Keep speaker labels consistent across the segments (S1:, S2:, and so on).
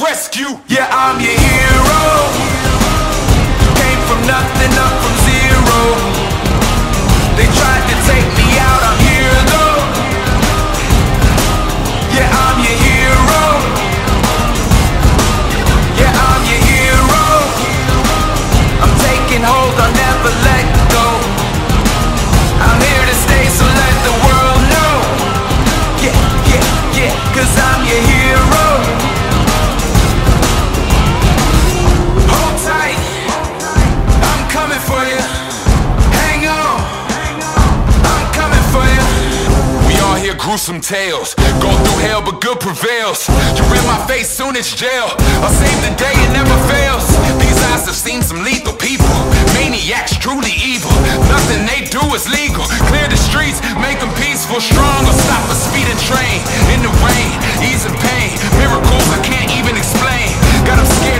S1: rescue. Yeah, I'm your hero. Came from nothing. some tales. Go through hell, but good prevails. You're in my face, soon it's jail. I'll save the day, it never fails. These eyes have seen some lethal people. Maniacs, truly evil. Nothing they do is legal. Clear the streets, make them peaceful Strong or stop a speeding train. In the rain, easing pain. Miracles I can't even explain. Got them scared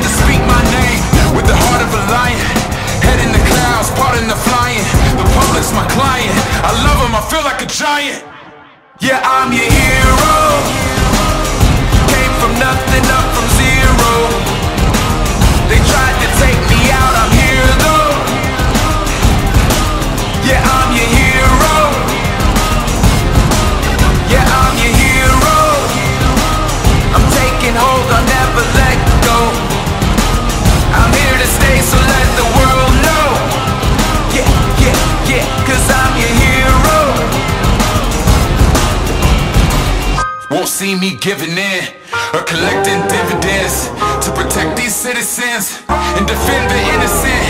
S1: see me giving in or collecting dividends to protect these citizens and defend the innocent.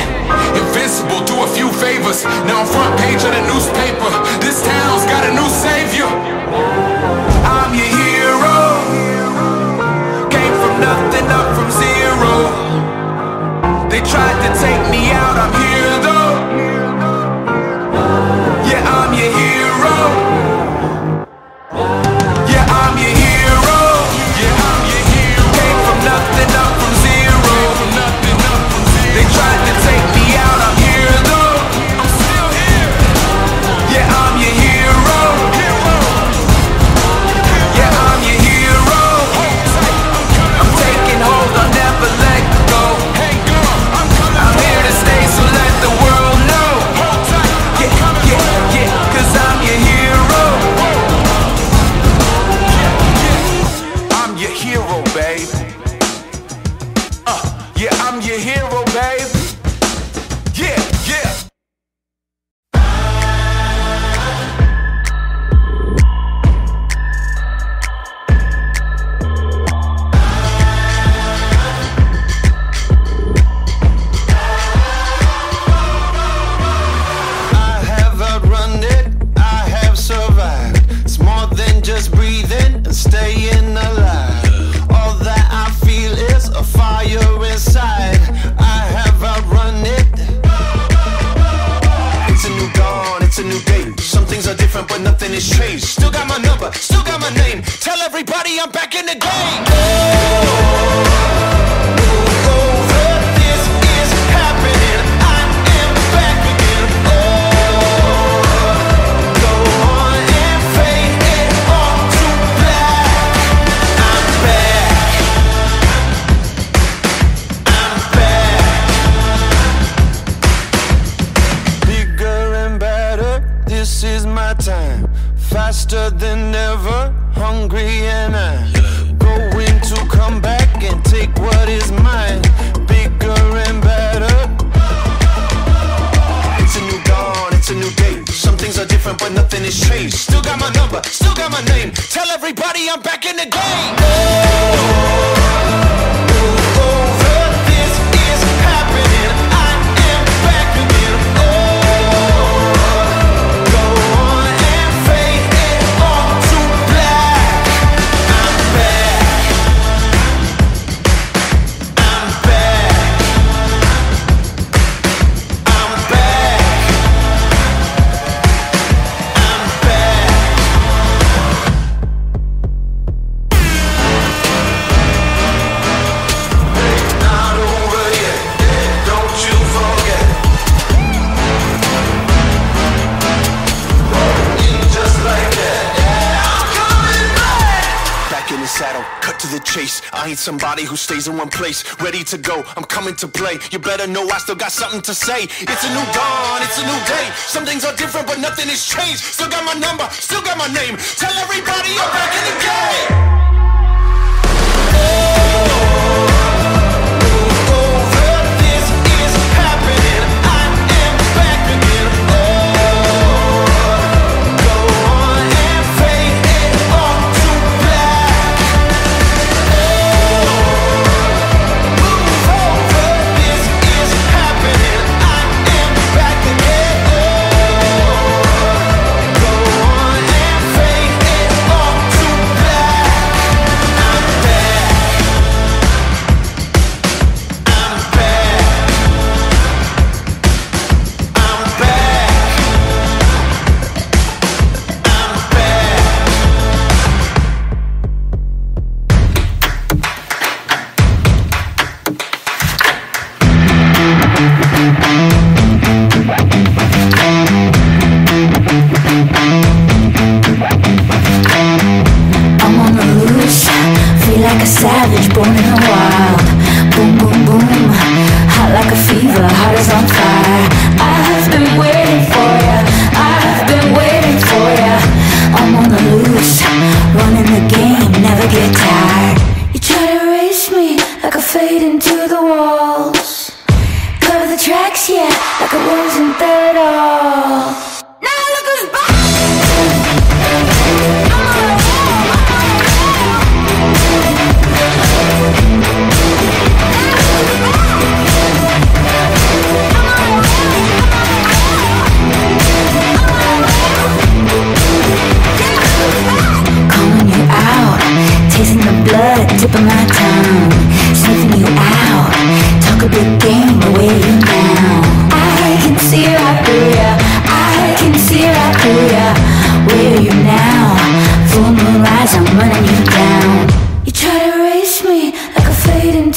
S1: Invincible, do a few favors. Now I'm front page of the newspaper. This town's got a new savior. I'm your hero. Came from nothing, up from zero. They tried to take me out, I'm here though.
S2: different, but nothing has changed. Still got my number, still got my name. Tell everybody I'm back in the game. Oh.
S3: Somebody who stays in one place, ready to go. I'm coming to play. You better know I still got something to say. It's a new dawn, it's a new day. Some things are different, but nothing has changed. Still got my number, still got my name. Tell everybody I'm back in the game.
S4: when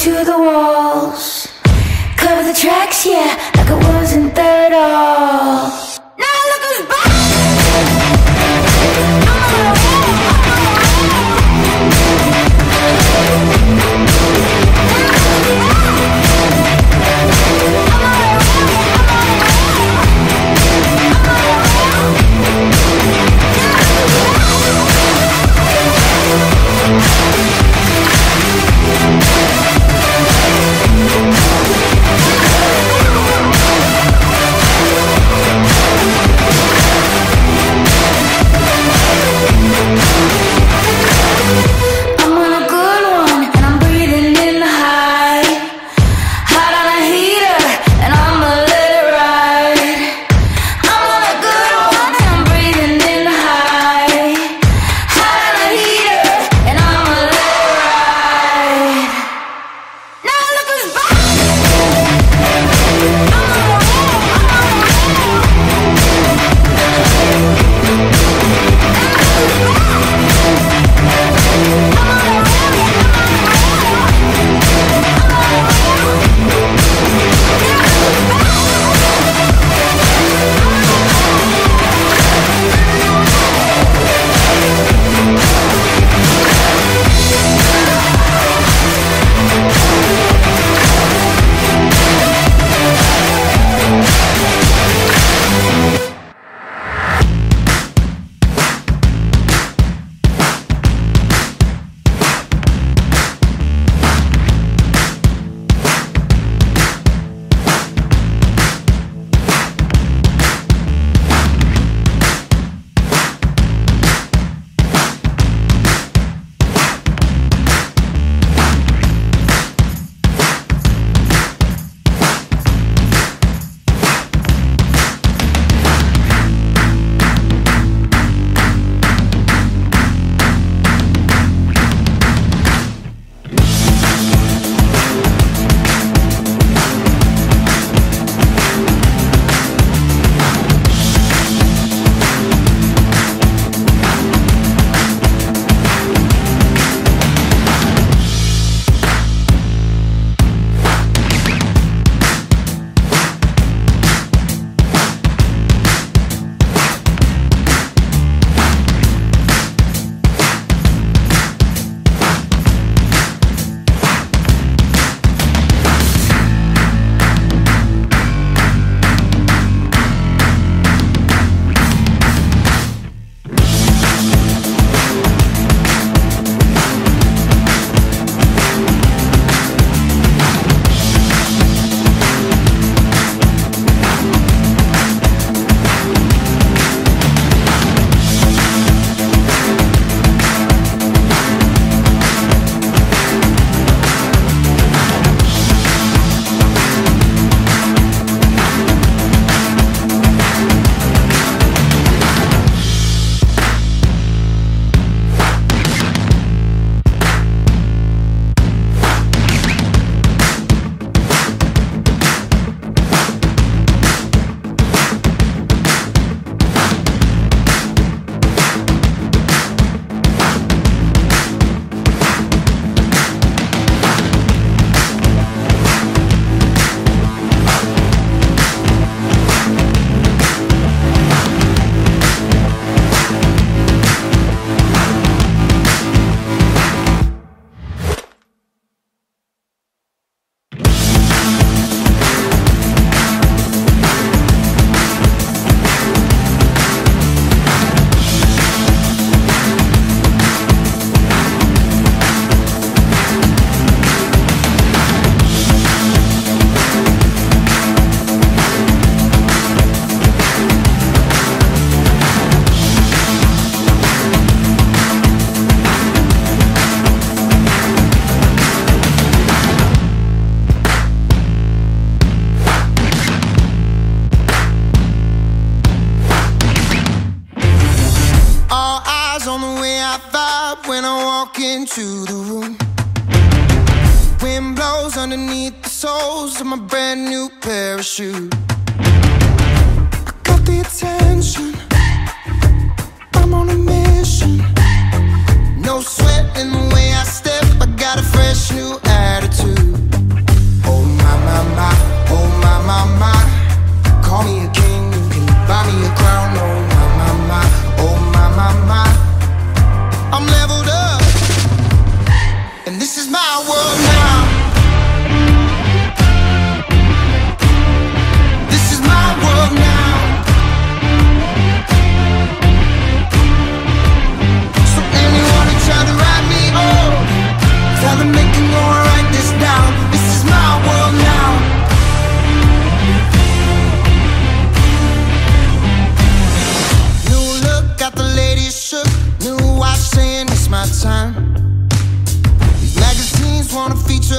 S4: to the walls. Cover the tracks, yeah, like it wasn't there at all. Shoes.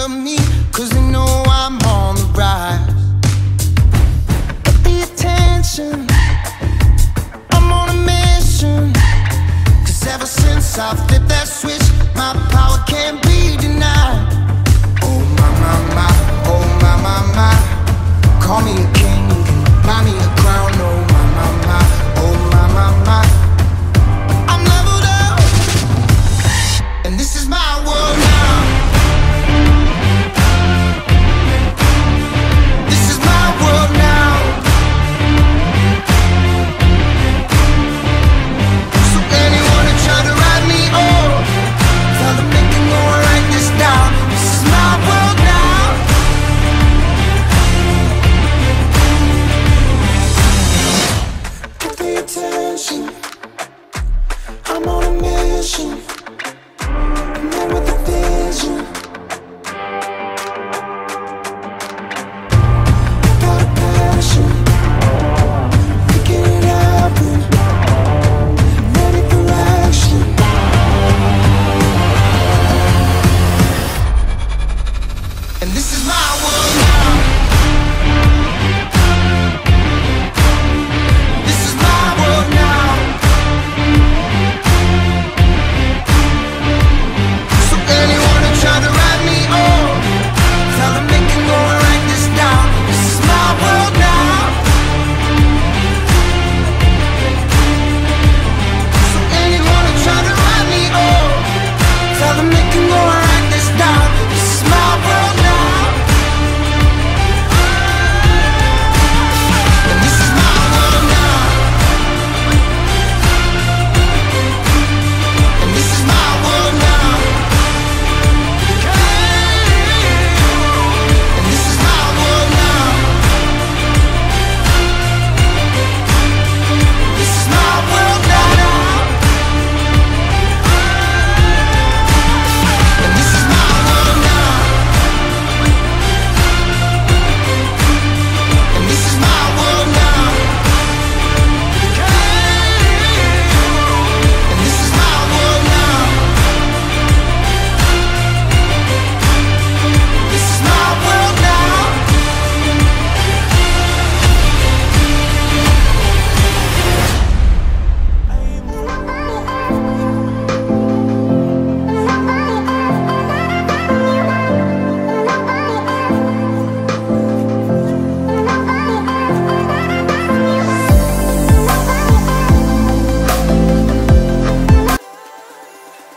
S4: me.